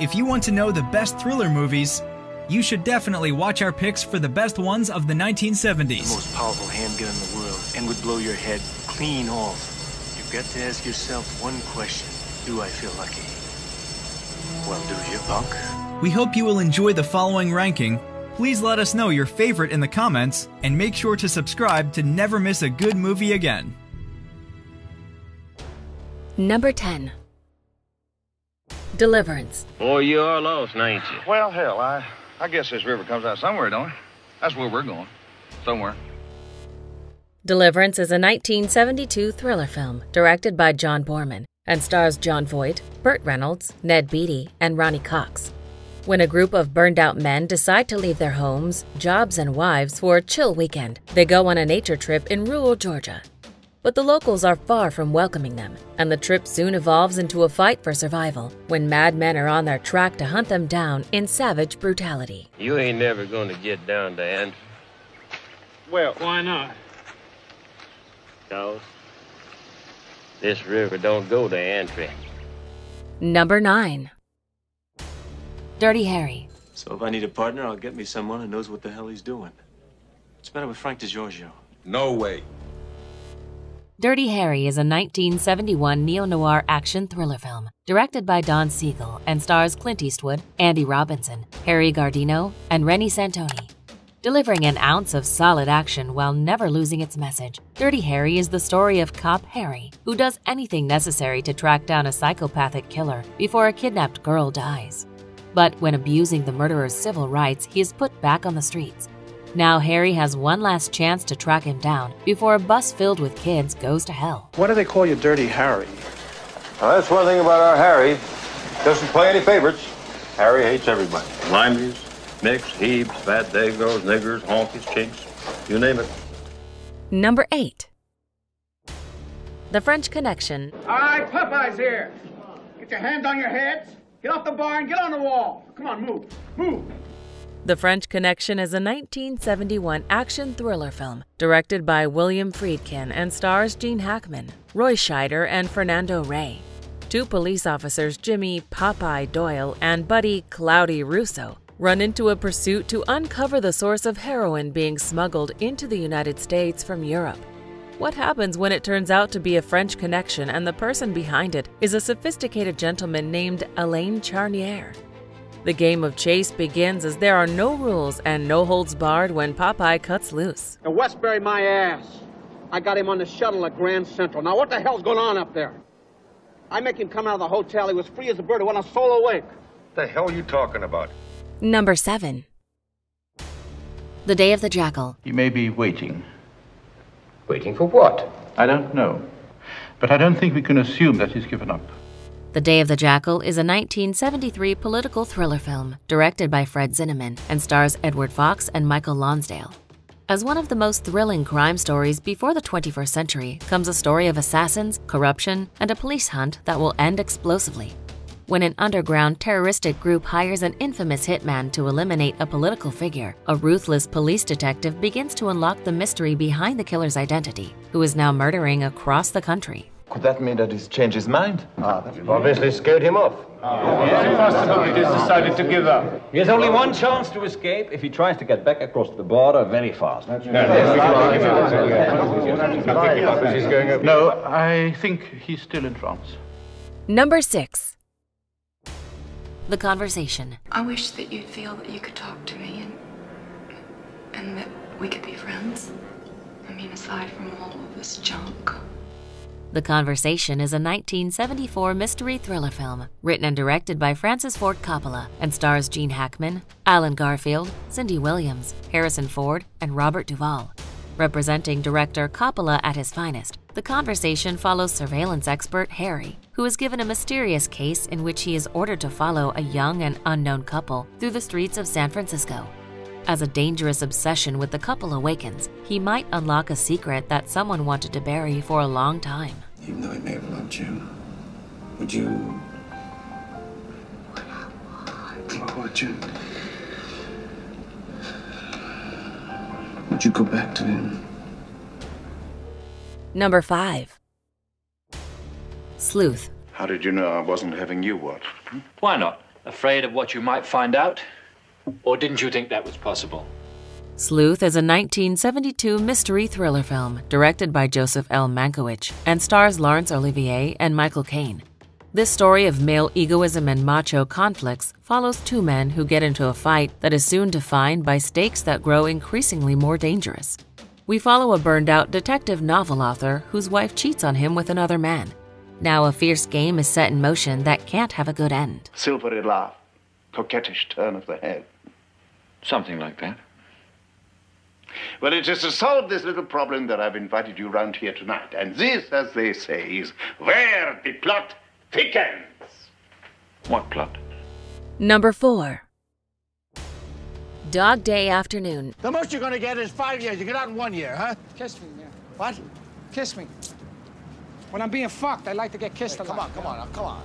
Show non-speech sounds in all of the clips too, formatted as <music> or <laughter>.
If you want to know the best thriller movies, you should definitely watch our picks for the best ones of the 1970s. most powerful handgun in the world and would blow your head clean off. You've got to ask yourself one question. Do I feel lucky? Well, do you, punk? We hope you will enjoy the following ranking. Please let us know your favorite in the comments, and make sure to subscribe to never miss a good movie again. Number 10. Deliverance. Boy, you are lost, ain't you? Well, hell, I, I guess this river comes out somewhere, don't it? That's where we're going. Somewhere. Deliverance is a 1972 thriller film directed by John Boorman and stars Jon Voight, Burt Reynolds, Ned Beatty, and Ronny Cox. When a group of burned out men decide to leave their homes, jobs, and wives for a chill weekend, they go on a nature trip in rural Georgia. But the locals are far from welcoming them, and the trip soon evolves into a fight for survival when madmen are on their track to hunt them down in savage brutality. You ain't never gonna get down to Aintry. Well, why not? Cause this river don't go to Aintry. Number 9. Dirty Harry. So if I need a partner, I'll get me someone who knows what the hell he's doing. It's better with Frank DiGiorgio. No way. Dirty Harry is a 1971 neo noir action thriller film directed by Don Siegel and stars Clint Eastwood, Andy Robinson, Harry Guardino, and Reni Santoni. Delivering an ounce of solid action while never losing its message, Dirty Harry is the story of cop Harry, who does anything necessary to track down a psychopathic killer before a kidnapped girl dies. But when abusing the murderer's civil rights, he is put back on the streets. Now Harry has one last chance to track him down before a bus filled with kids goes to hell. Why do they call you Dirty Harry? Well, that's one thing about our Harry. Doesn't play any favorites. Harry hates everybody. Limeys, Nicks, Hebes, Fat Dagos, Niggers, Honkies, Chinks, you name it. Number 8. The French Connection. All right, Popeye's here. Get your hands on your heads. Get off the bar and get on the wall. Come on, move. Move. The French Connection is a 1971 action thriller film directed by William Friedkin and stars Gene Hackman, Roy Scheider, and Fernando Rey. Two police officers, Jimmy Popeye Doyle and Buddy Cloudy Russo, run into a pursuit to uncover the source of heroin being smuggled into the United States from Europe. What happens when it turns out to be a French connection and the person behind it is a sophisticated gentleman named Alain Charnier? The game of chase begins as there are no rules and no holds barred when Popeye cuts loose. And Westbury, my ass. I got him on the shuttle at Grand Central. Now, what the hell's going on up there? I make him come out of the hotel. He was free as a bird. He went on solo wake. The hell are you talking about? Number 7. The Day of the Jackal. He may be waiting. Waiting for what? I don't know. But I don't think we can assume that he's given up. The Day of the Jackal is a 1973 political thriller film directed by Fred Zinnemann and stars Edward Fox and Michael Lonsdale. As one of the most thrilling crime stories before the 21st century comes a story of assassins, corruption, and a police hunt that will end explosively. When an underground terroristic group hires an infamous hitman to eliminate a political figure, a ruthless police detective begins to unlock the mystery behind the killer's identity, who is now murdering across the country. Could that mean that he's changed his mind? You've obviously scared him off. Ah, Impossible. He just decided to give up. He has only one chance to escape if he tries to get back across the border very fast. No, I think he's still in France. Number 6. The Conversation. I wish that you'd feel that you could talk to me and and that we could be friends. I mean, aside from all of this junk. The Conversation is a 1974 mystery thriller film written and directed by Francis Ford Coppola and stars Gene Hackman, Allen Garfield, Cindy Williams, Harrison Ford, and Robert Duvall. Representing director Coppola at his finest, The Conversation follows surveillance expert Harry, who is given a mysterious case in which he is ordered to follow a young and unknown couple through the streets of San Francisco. As a dangerous obsession with the couple awakens, he might unlock a secret that someone wanted to bury for a long time. Even though he may have loved you, would you? What would you? Would you go back to him? Number 5. Sleuth. How did you know I wasn't having you watched? Hmm? Why not? Afraid of what you might find out? Or didn't you think that was possible? Sleuth is a 1972 mystery thriller film directed by Joseph L. Mankiewicz and stars Laurence Olivier and Michael Caine. This story of male egoism and macho conflicts follows two men who get into a fight that is soon defined by stakes that grow increasingly more dangerous. We follow a burned out detective novel author whose wife cheats on him with another man. Now a fierce game is set in motion that can't have a good end. Silvery laugh, coquettish turn of the head. Something like that. Well, it is to solve this little problem that I've invited you round here tonight. And this, as they say, is where the plot thickens. What plot? Number 4. Dog Day Afternoon. The most you're gonna get is five years. You get out in one year, huh? Kiss me, man. What? Kiss me. When I'm being fucked, I like to get kissed a lot. Come on, come on, come on.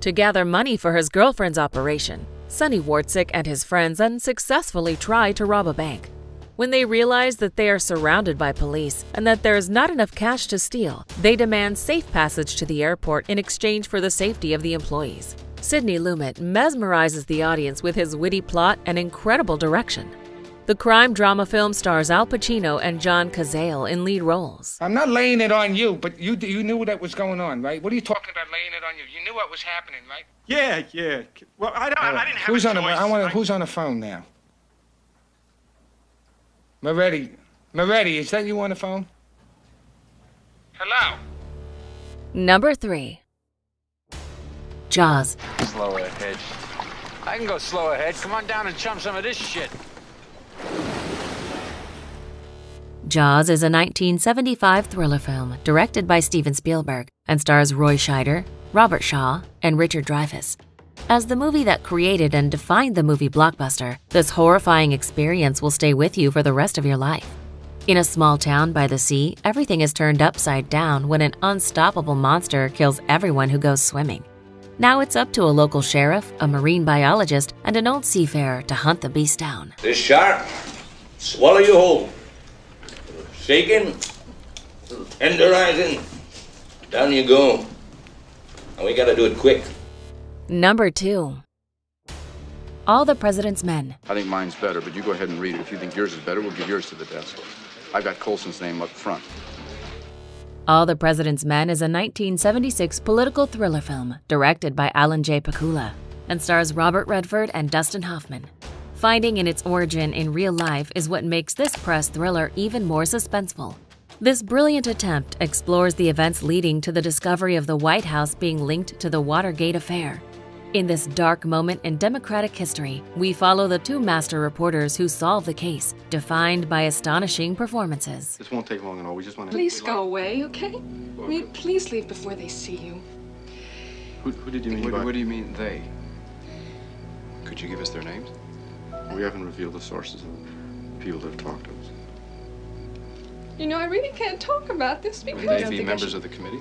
To gather money for his girlfriend's operation, Sonny Wortzik and his friends unsuccessfully try to rob a bank. When they realize that they are surrounded by police and that there is not enough cash to steal, they demand safe passage to the airport in exchange for the safety of the employees. Sidney Lumet mesmerizes the audience with his witty plot and incredible direction. The crime drama film stars Al Pacino and John Cazale in lead roles. I'm not laying it on you, but you you knew that was going on, right? What are you talking about laying it on you? You knew what was happening, right? Yeah, yeah. Well, I, I, I didn't have who's a on choice. the I want who's on the phone now? Moretti. Moretti, is that you on the phone? Hello. Number 3. Jaws. Slow ahead. I can go slow ahead. Come on down and chum some of this shit. Jaws is a 1975 thriller film directed by Steven Spielberg and stars Roy Scheider, Robert Shaw, and Richard Dreyfuss. As the movie that created and defined the movie blockbuster, this horrifying experience will stay with you for the rest of your life. In a small town by the sea, everything is turned upside down when an unstoppable monster kills everyone who goes swimming. Now it's up to a local sheriff, a marine biologist, and an old seafarer to hunt the beast down. This shark, swallow you whole. Shaking, tenderizing, down you go. And we gotta do it quick. Number 2. All the President's Men. I think mine's better, but you go ahead and read it. If you think yours is better, we'll give yours to the desk. I've got Colson's name up front. All the President's Men is a 1976 political thriller film directed by Alan J. Pakula and stars Robert Redford and Dustin Hoffman. Finding in its origin in real life is what makes this press thriller even more suspenseful. This brilliant attempt explores the events leading to the discovery of the White House being linked to the Watergate affair. In this dark moment in Democratic history, we follow the two master reporters who solve the case, defined by astonishing performances. This won't take long at all. We just want to. Please go away, okay? I mean, please leave before they see you. Who, who did you mean What, by? what do you mean they? Could you give us their names? We haven't revealed the sources of people that have talked to us. You know, I really can't talk about this because Would they be members of the committee?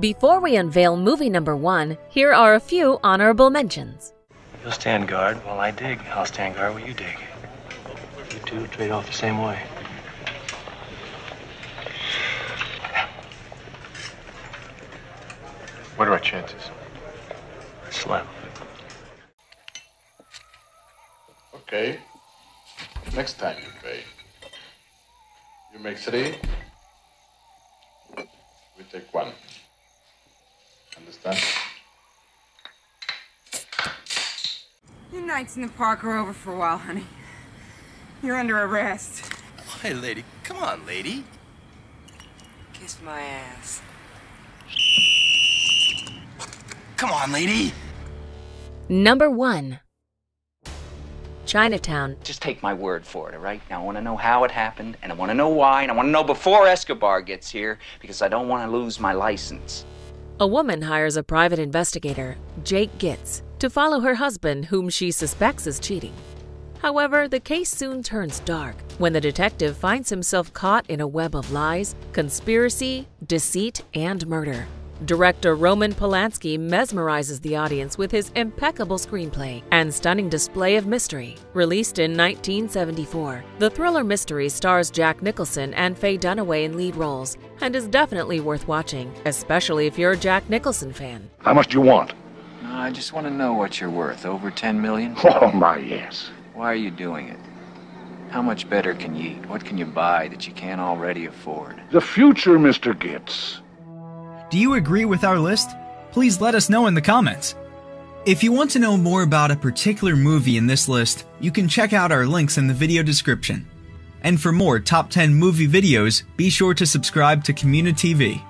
Before we unveil movie number one, here are a few honorable mentions. You'll stand guard while I dig. I'll stand guard while you dig. You two trade off the same way. What are our chances? Slim. Okay. Next time you pay. You make three. We take one. Understand? Your nights in the park are over for a while, honey. You're under arrest. Hey, lady. Come on, lady. Kiss my ass. Come on, lady. Number one. Chinatown. Just take my word for it, all right? Now, I want to know how it happened, and I want to know why, and I want to know before Escobar gets here, because I don't want to lose my license. A woman hires a private investigator, Jake Gittes, to follow her husband, whom she suspects is cheating. However, the case soon turns dark when the detective finds himself caught in a web of lies, conspiracy, deceit, and murder. Director Roman Polanski mesmerizes the audience with his impeccable screenplay and stunning display of mystery. Released in 1974, the thriller mystery stars Jack Nicholson and Faye Dunaway in lead roles and is definitely worth watching, especially if you're a Jack Nicholson fan. How much do you want? Uh, I just want to know what you're worth. Over 10 million? <laughs> Oh, my, yes. Why are you doing it? How much better can you eat? What can you buy that you can't already afford? The future, Mr. Gitz. Do you agree with our list? Please let us know in the comments. If you want to know more about a particular movie in this list, you can check out our links in the video description. And for more top 10 movie videos, be sure to subscribe to Community TV.